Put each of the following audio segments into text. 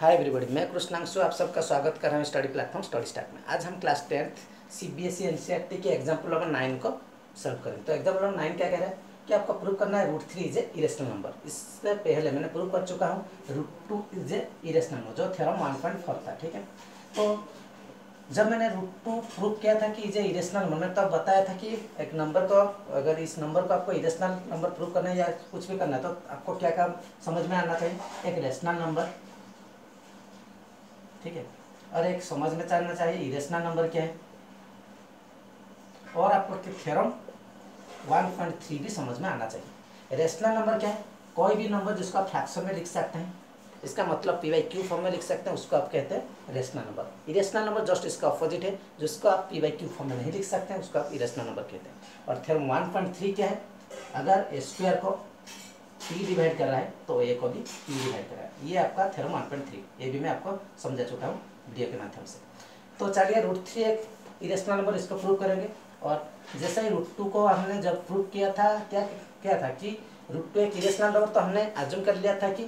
Hi everybody मैं कृष्णांशु, आप सबका स्वागत कर रहा हूँ स्टडी प्लेटफॉर्म स्टडी स्टार्ट में। आज हम class tenth C B S E N C T के एग्ज़ाम्पल नंबर नाइन को सॉल्व करें तो एग्ज़ाम्पल नंबर नाइन क्या कह रहा है? कि आपको प्रूव करना है root three is a irrational number इससे पहले मैंने प्रूव कर चुका हूँ root two is a irrational number जो थ्योरम वन पॉइंट फोर था, ठीक है? तो जब मैंने रूट टू प्रूव किया था कि इज़ इरेशनल नंबर मैंने तब बताया था कि एक नंबर को, अगर इस नंबर को आपको इरेशनल नंबर प्रूव करना है या कुछ भी करना है तो आपको क्या काम समझ में आना चाहिए? एक रेशनल नंबर ठीक है? और एक समझ में चाहिए इरेशनल नंबर क्या है? और आपको थ्योरम 1.3 भी समझ में आना चाहिए। रेशनल नंबर क्या है? कोई भी नंबर जिसको आप फ्रैक्शन में लिख सकते हैं, इसका मतलब पी वाई क्यू फॉर्म में लिख सकते हैं, उसको आप कहते हैं rational number irrational number just इसका अपोजिट है, जिसको आप पी वाई क्यू फॉर्म में नहीं लिख सकते हैं, उसको आप इरेशनल नंबर कहते हैं। और थ्योरम 1.3 क्या है? अगर स्क्वायर को पी डिवाइड कर रहा है तो ए को भी पी डिवाइड कर रहा है। ये आपका थ्योरम वन पॉइंट थ्री ये भी मैं आपको समझा चुका हूँ वीडियो के माध्यम से। तो चलिए रूट थ्री एक इरेशनल नंबर इसको प्रूव करेंगे। और जैसे ही रूट टू को हमने जब प्रूव किया था, क्या क्या था कि रूट टू एक इरेशनल नंबर तो हमने आज़म कर लिया था कि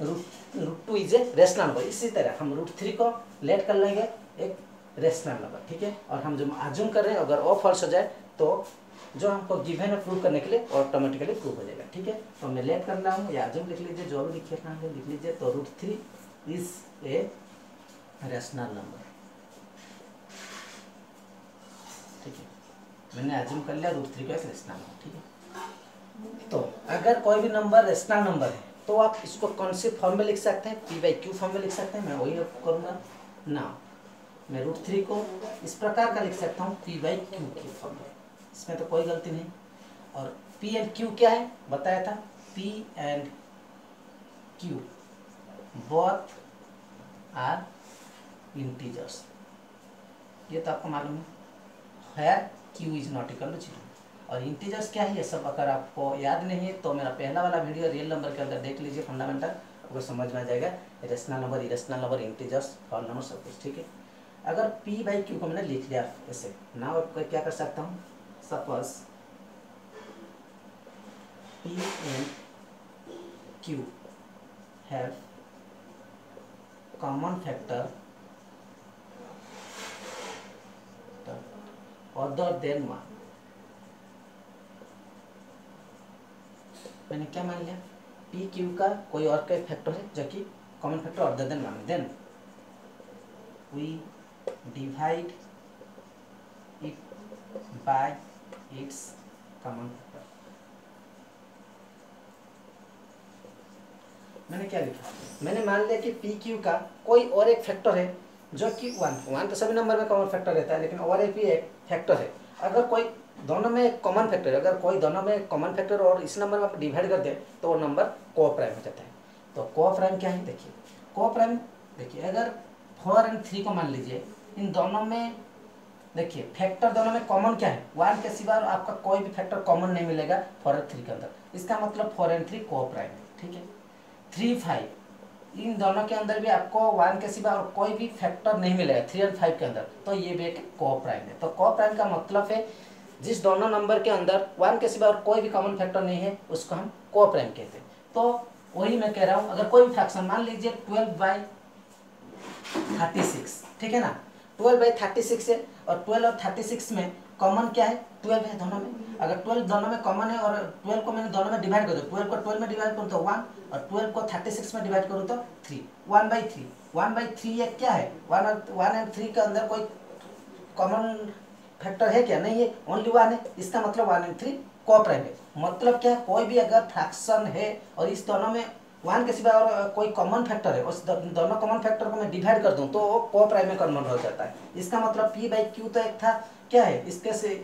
root root two is a rational number इसी तरह हम रूट थ्री को लेट कर लेंगे एक रेशनल नंबर ठीक है? और हम जब आजूम कर रहे हैं, अगर वो फॉल्स हो जाए तो जो हमको गिवन है प्रूव करने के लिए ऑटोमेटिकली प्रूव हो जाएगा। ठीक है? तो मैं लेट कर रहा हूँ, या आज़म लिख लीजिए, जो भी लिखे है लिख लीजिए तो root three is a rational number ठीक है? मैंने आज़म कर लिया रूट थ्री का रेशनल नंबर ठीक है? तो अगर कोई भी नंबर रेशनल नंबर है तो आप इसको कौन से फॉर्म में लिख सकते हैं? पी बाई क्यू फॉर्म में लिख सकते हैं, मैं वही करूँगा। ना मैं रूट थ्री को इस प्रकार का लिख सकता हूँ पी बाई क्यू के फॉर्म में। इसमें तो कोई गलती नहीं। और पी एंड क्यू क्या है? बताया था। P and Q both are integers ये तो आपको मालूम है। Q is not equal to zero और इंटीजर्स क्या है ये सब अगर आपको याद नहीं है तो मेरा पहला वाला वीडियो रियल नंबर के अंदर देख लीजिए फंडामेंटल आपको समझ में आ जाएगा। Rational number irrational number integers और नंबर सब कुछ, ठीक है? अगर पी बाई क्यू को मैंने लिख लिया ऐसे ना क्या कर सकता हूँ? Suppose P and Q have common factor. Other than one. मैंने क्या मान लिया? पी क्यू का कोई और का फैक्टर है जो कि common factor other than one then we divide it by its factor मैंने क्या लिखा? मैंने मान लिया कि पी क्यू का कोई और एक फैक्टर है जो कि वन वन तो सभी नंबर में कॉमन फैक्टर रहता है, लेकिन और एक भी एक फैक्टर है। अगर कोई दोनों में एक कॉमन फैक्टर है, अगर कोई दोनों में कॉमन फैक्टर और इस नंबर में आप डिवाइड कर दें तो वो नंबर को प्राइम हो जाता है। तो को प्राइम क्या है? देखिए को प्राइम देखिए, अगर फोर एंड थ्री को मान लीजिए, इन दोनों में देखिए फैक्टर दोनों में कॉमन क्या है? वन के सिवा आपका कोई भी फैक्टर कॉमन नहीं मिलेगा फोर एंड थ्री के अंदर। इसका मतलब four and three coprime है ठीक है? थ्री फाइव इन दोनों के अंदर भी आपको वन के सिवा और कोई भी फैक्टर नहीं मिलेगा थ्री एंड फाइव के अंदर। तो ये भी एक को प्राइम है। तो को प्राइम का मतलब है, जिस दोनों नंबर के अंदर वन के सिवा और कोई भी कॉमन फैक्टर नहीं है, उसको हम को प्राइम कहते हैं। तो वही मैं कह रहा हूँ, अगर कोई भी फैक्शन मान लीजिए ट्वेल्व बाई थर्टी सिक्स ठीक है ना? ट्वेल्व बाई थर्टी सिक्स है और ट्वेल्व और थर्टी सिक्स में कॉमन क्या है? ट्वेल्व है दोनों में। अगर ट्वेल्व दोनों में कॉमन है और ट्वेल्व को मैंने दोनों में डिवाइड कर दो ट्वेल्व को ट्वेल्व में डिवाइड करूँ तो वन और ट्वेल्व को थर्टी सिक्स में डिवाइड करूँ तो three one by three one by three एक क्या है? वन और वन एंड थ्री के अंदर कोई कॉमन फैक्टर है क्या? नहीं है। ओनली वन है। इसका मतलब one and three coprime है। मतलब क्या? है कोई भी अगर फ्रैक्शन है और इस दोनों में वन के सिवा और कोई कॉमन फैक्टर है, उस दोनों कॉमन फैक्टर को मैं डिवाइड कर दूँ तो वो को प्राइम में कन्वर्ट हो जाता है। इसका मतलब पी बाई क्यू तो एक था, क्या है? इसके से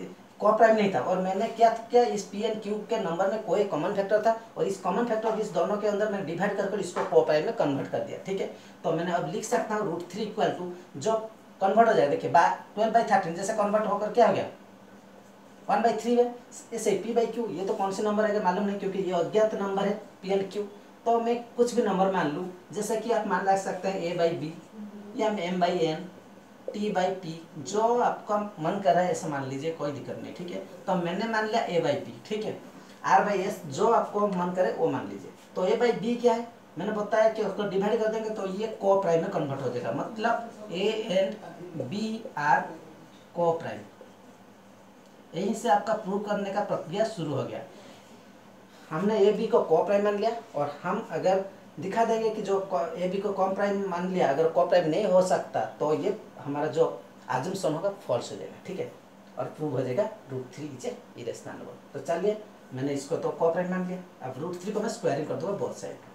को प्राइम नहीं था, और मैंने क्या, किया इस पी एंड क्यू के नंबर में कोई कॉमन फैक्टर था? और इस कॉमन फैक्टर इस दोनों के अंदर मैंने डिवाइड कर इसको को प्राइम में कन्वर्ट कर दिया, ठीक है? तो मैंने अब लिख सकता हूँ रूट थ्री इक्वल टू जो कन्वर्ट हो जाएगा देखिए ट्वेल्व बाई थर्टीन जैसे कन्वर्ट होकर क्या हो गया? वन बाई थ्री है। ऐसे पी बाई क्यू ये तो कौन से नंबर है? मालूम नहीं, क्योंकि ये अज्ञात नंबर है पी एंड क्यू तो मैं कुछ भी नंबर मान लूँ, जैसे कि आप मान रख सकते हैं ए बाई बी या M by N T by P जो आपका मन कर रहा है, ऐसा मान लीजिए, कोई दिक्कत नहीं, ठीक है? तो मैंने मान लिया ए बाई बी ठीक है? आर बाई एस जो आपको मन करे, वो मान लीजिए। तो ए बाई बी क्या है? मैंने बताया कि उसको डिवाइड कर देंगे तो ये को प्राइम में कन्वर्ट हो जाएगा। मतलब A and B are coprime यहीं से आपका प्रूव करने का प्रक्रिया शुरू हो गया। हमने ए बी को को प्राइम मान लिया और हम अगर दिखा देंगे कि जो ए बी को कॉम प्राइम मान लिया, अगर को प्राइम नहीं हो सकता तो ये हमारा जो आजमसन होगा फॉल्स हो जाएगा, ठीक है? और प्रूव हो जाएगा root three is irrational number तो चलिए, मैंने इसको तो को प्राइम मान लिया। अब रूट थ्री को मैं स्क्वायरिंग कर दूँगा बोथ साइड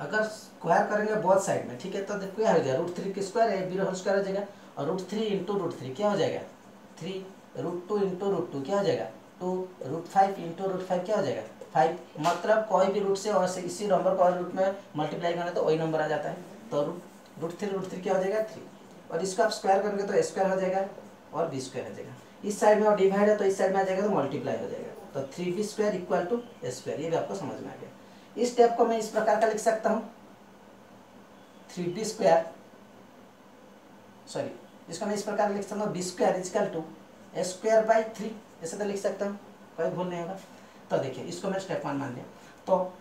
अगर स्क्वायर करेंगे बोथ साइड में, ठीक है? तो क्या हो जाएगा रूट थ्री की स्क्वायर है बी होल स्क्वायर हो जाएगा, और root three into root three क्या हो जाएगा? Three root two into root two क्या हो जाएगा? Two root five into root five क्या हो जाएगा? फाइव मतलब कोई भी रूट से और से इसी नंबर को और रूट में मल्टीप्लाई करना तो वही नंबर आ जाता है। तो root root three root three क्या हो जाएगा? थ्री और इसको आप स्क्वायर करेंगे तो स्क्वायर हो जाएगा और बी स्क्वायर हो जाएगा। इस साइड में और डिवाइड है तो इस साइड में आ जाएगा तो मल्टीप्लाई हो जाएगा। तो three B square equal to square ये भी आपको समझ में आ गया। इस स्टेप को मैं इस प्रकार का लिख सकता हूँ। थ्री बी स्क्वायर सॉरी इसको मैं इस प्रकार लिख सकता हूँ B square equal to square by three, ऐसे तो लिख सकता हूँ, कोई भूल नहीं होगा। तो देखिए, इसको मैं स्टेप वन मान लिया। तो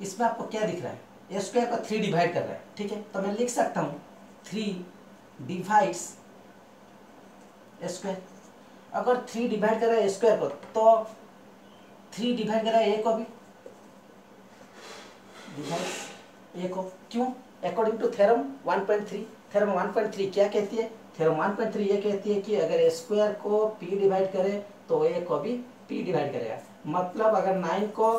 इसमें आपको क्या दिख रहा है? ए स्क्वायर को थ्री डिवाइड कर रहा है, ठीक है? तो मैं लिख सकता हूँ थ्री डिवाइड्स स्क्वायर अगर थ्री डिवाइड कर रहा है स्क्वायर को तो थ्री डिवाइड कर रहा है ए को भी। डिवाइड ए को। क्यों? अकॉर्डिंग टू थेरम 1.3 थेरम 1.3 क्या कहती है? थेरम 1.3 ये कहती है कि अगर स्क्वायर को p डिवाइड करे तो ए को भी पी डिवाइड करेगा। मतलब अगर नाइन को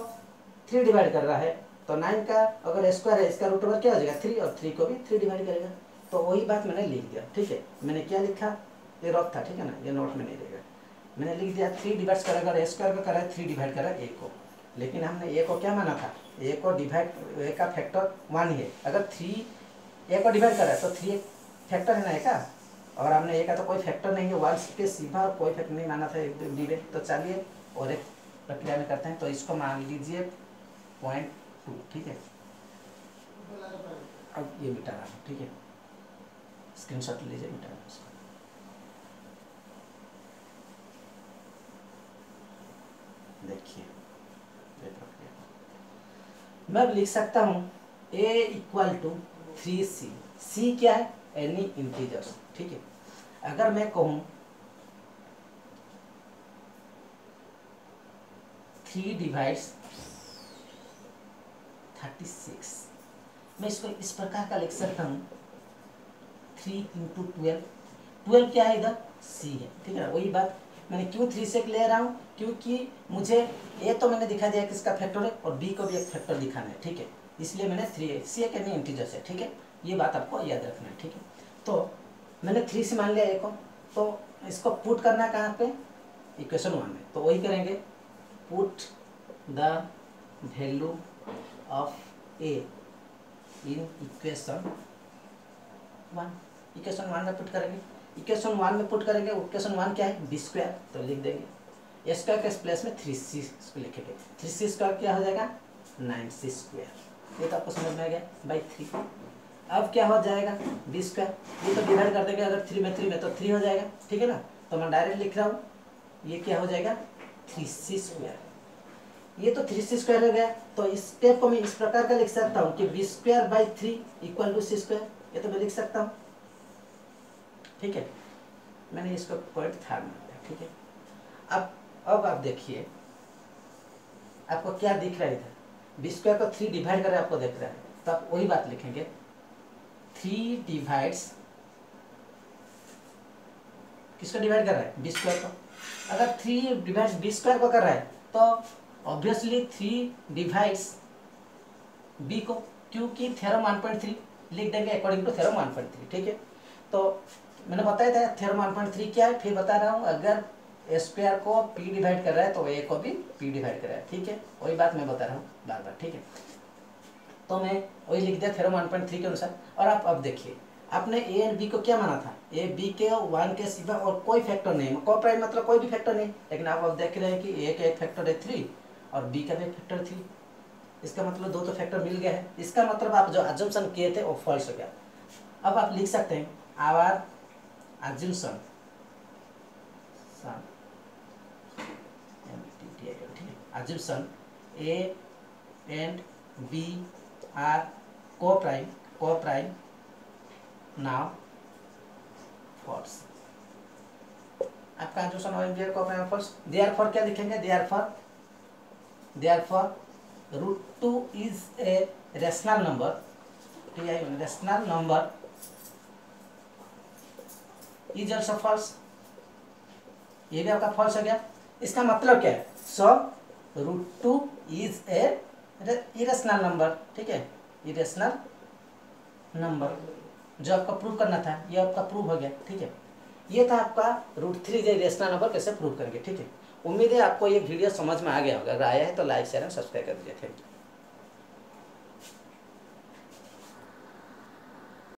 थ्री डिवाइड कर रहा है तो नाइन का अगर स्क्वायर है, इसका रूट ओवर क्या हो जाएगा? थ्री और थ्री को भी थ्री डिवाइड करेगा। तो वही बात मैंने लिख दिया, ठीक है? मैंने क्या लिखा? ये रॉक था, ठीक है ना? ये नोट में नहीं देगा मैंने लिख दिया थ्री डिवाइड कर अगर स्क्वायर को करा है थ्री डिवाइड करा ए को। लेकिन हमने ए को क्या माना था? ए को डिवाइड ए का फैक्टर वन ही। अगर थ्री ए को डिवाइड करा है तो थ्री फैक्टर है ना ए का? और हमने ए का तो कोई फैक्टर नहीं है वन पे सीधा कोई फैक्टर नहीं माना था, एक डी तो चलिए, और एक प्रक्रिया में करते हैं तो इसको मान लीजिए पॉइंट टू ठीक है? अब ये मिटा रहा ठीक है? स्क्रीनशॉट लीजिए मिटा रहा उसको। देखिए, ये मैं अब लिख सकता हूँ A equal to three C C क्या है? एनी इंटीजर्स ठीक है? अगर मैं कहूँ थ्री डिवाइड्स थर्टी सिक्स मैं इसको इस प्रकार का लिख सकता हूँ थ्री इंटू ट्वेल्व ट्वेल्व क्या है इधर? सी है, ठीक है ना? वही बात, मैंने क्यों थ्री से ले रहा हूँ? क्योंकि मुझे ए तो मैंने दिखा दिया किसका फैक्टर है, और बी को भी एक फैक्टर दिखाना है, ठीक है? इसलिए मैंने थ्री सी एक यानी इंटीजर से ठीक है? ये बात आपको याद रखना है, ठीक है? तो मैंने थ्री से मान लिया ए को। तो इसको पुट करना है कहाँ पे? इक्वेशन वन में। तो वही करेंगे। Put the value of A in equation one equation one में पुट करेंगे। इक्वेशन वन में पुट करेंगे। इक्वेशन वन क्या है? बी स्क्वायर तो लिख देंगे। ए स्क्वायर के प्लेस में थ्री सी लिखेंगे थ्री सी स्क्वायर क्या हो जाएगा? नाइन सी स्क्वायर ये तो आपको समझ में आ गया। बाई थ्री अब क्या हो जाएगा? बी स्क्वायर ये तो डिवाइड कर देंगे, अगर थ्री में थ्री में तो थ्री हो जाएगा, ठीक है ना? तो मैं डायरेक्ट लिख रहा हूँ। ये क्या हो जाएगा? थ्री सी स्क्वायर ये तो थ्री सी स्क्वायर हो गया। तो इस स्टेप को मैं इस प्रकार का लिख सकता हूँ कि B square by three equal to C square ये तो मैं लिख सकता हूँ। ठीक है? मैंने इसको पॉइंट थार मान लिया ठीक है? अब अब आप देखिए। आपको क्या दिख रहा है इधर? बी स्क्वायर को थ्री डिवाइड कर आपको देख रहा है। तो आप वही बात लिखेंगे। थ्री डिवाइड्स किसको डिवाइड कर रहा है? बी स्क्वायर को। अगर थ्री डिवाइड्स बी स्क्वायर को कर रहा है तो ऑब्वियसली थ्री डिवाइड्स बी को, क्योंकि थ्योरम 1.3 लिख देंगे अकॉर्डिंग टू थ्योरम 1.3 ठीक है? तो मैंने बताया था थ्योरम 1.3 क्या है? फिर बता रहा हूँ, अगर स्क्वायर को पी डिवाइड कर रहा है तो ए को भी पी डिवाइड कर रहा है, ठीक है? वही बात मैं बता रहा हूँ बार बार, ठीक है? तो मैं वही लिख दिया थ्योरम 1.3 के अनुसार। और आप अब देखिए, आपने ए एंड बी को क्या माना था? ए बी के वन के सिवा और कोई फैक्टर नहीं को प्राइम मतलब कोई भी फैक्टर नहीं। लेकिन आप अब देख रहे हैं कि ए का एक फैक्टर है थ्री और बी का भी एक फैक्टर थ्री इसका मतलब दो तो फैक्टर मिल गया है। इसका मतलब आप जो अजम्पन किए थे, वो फॉल्स हो गया। अब आप लिख सकते हैं our assumption assumption a and B are coprime coprime now false आपका कंजूशन ऑफ़ एम को फॉल्स दे आर फॉर क्या लिखेंगे? Therefore therefore root two is a rational number T I rational number is also false ये भी आपका false हो गया। इसका मतलब क्या है? So root two is a irrational number ठीक है? इरेशनल नंबर जो आपका प्रूव करना था, ये आपका प्रूव हो गया, ठीक है? ये था आपका रूट थ्री जो इरेशनल नंबर कैसे प्रूव करेंगे, ठीक है? उम्मीद है आपको ये वीडियो समझ में आ गया होगा। अगर आया है तो लाइक शेयर एंड सब्सक्राइब कर दीजिए। Thank you